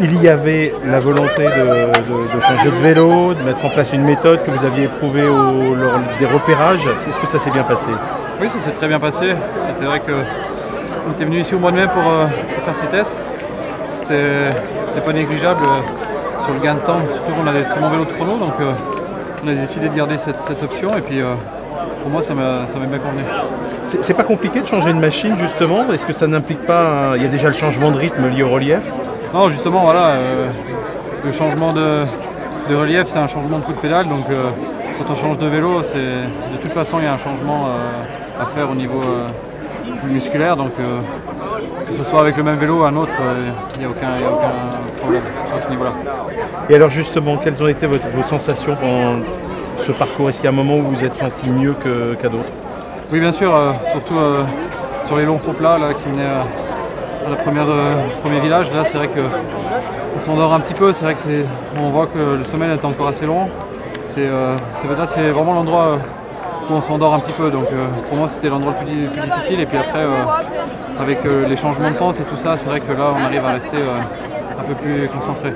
il y avait la volonté de, de- de changer de vélo, de mettre en place une méthode que vous aviez éprouvée au- lors des repérages. Est-ce que ça s'est bien passé? Oui, ça s'est très bien passé. C'était vrai que on était venu ici au mois de mai pour, euh, pour faire ces tests. C'était pas négligeable euh, sur le gain de temps, surtout qu'on a des très bons vélos de chrono, donc euh, on a décidé de garder cette, cette option et puis pour moi ça m'a bien convenu. C'est pas compliqué de changer une machine justement? Est-ce que ça n'implique pas. un- Il y a déjà le changement de rythme lié au relief? Non, justement, voilà, euh, le changement de, de relief, c'est un changement de coup de pédale. Donc, euh, quand on change de vélo, c'est de toute façon, il y a un changement euh, à faire au niveau musculaire. Donc, que ce soit avec le même vélo ou un autre, il n'y a, aucun a problème sur ce niveau-là. Et alors justement, quelles ont été votre- vos sensations pendant ce parcours? Est-ce qu'il y a un moment où vous vous êtes senti mieux qu'à d'autres? Oui, bien sûr, surtout sur les longs faux plats là, qui menaient à, la première, euh, premier village. Là, c'est vrai que on s'endort un petit peu. C'est vrai que on voit que le sommet est encore assez long. C'est, euh, là, c'est vraiment l'endroit euh, où on s'endort un petit peu. Donc, pour moi, c'était l'endroit le plus, di- plus difficile. Et puis après, avec les changements de pente et tout ça, c'est vrai que là, on arrive à rester un peu plus concentré.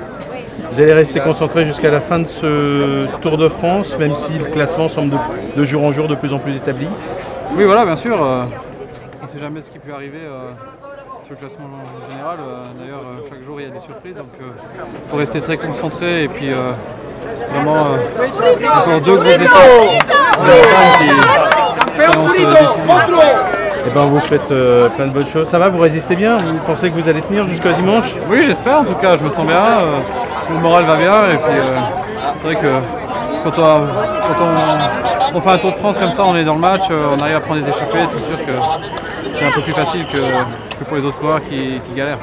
Vous allez rester concentré jusqu'à la fin de ce Tour de France, même si le classement semble de, de jour en jour de plus en plus établi. Oui, voilà, bien sûr. euh, on ne sait jamais ce qui peut arriver euh, sur le classement en général. euh, D'ailleurs, euh, chaque jour, il y a des surprises. Donc, il faut rester très concentré. Et puis, euh, vraiment, euh, encore deux grosses étapes de la montagne qui s'annoncent euh, décisives. Eh ben, on vous souhaite euh, plein de bonnes choses. Ça va, vous résistez bien? Vous pensez que vous allez tenir jusqu'à dimanche? Oui, j'espère en tout cas. Je me sens bien. euh, le moral va bien. Et puis, euh, c'est vrai que quand, on, fait un Tour de France comme ça, on est dans le match, euh, on arrive à prendre des échappées. C'est sûr que c'est un peu plus facile que, pour les autres coureurs qui galèrent.